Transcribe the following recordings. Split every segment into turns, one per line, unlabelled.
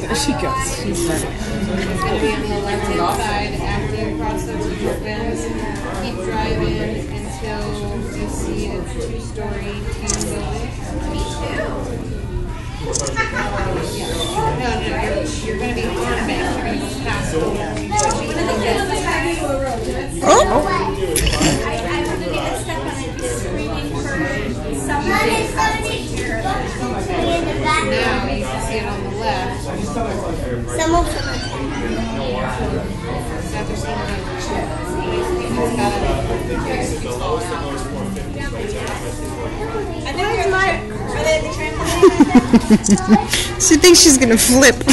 There she goes. She's.
It's gonna be on the left side after you cross those two bends. Keep driving until you see a two story tan building. Me too. No, no, you're, you're gonna be on bank. You're gonna go past it.
Oh!
The left.
Someone
After seeing it, it's got a
Where's Mark? Are they at the trampoline?
She thinks she's gonna flip.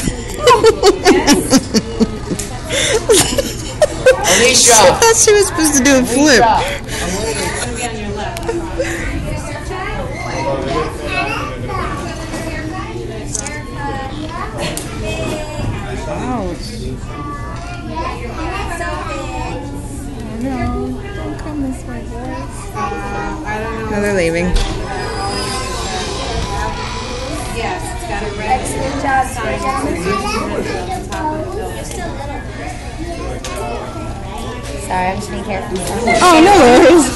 She
Alicia!
thought she was supposed to do a flip.
It'll be on your left.
Ouch. No, don't come this way, boys.
I don't know.
No, they're leaving.
Yes, it's got a red
job,
sign on the top of the building.
Sorry, I'm just being careful.
Oh, no worries.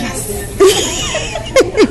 yes.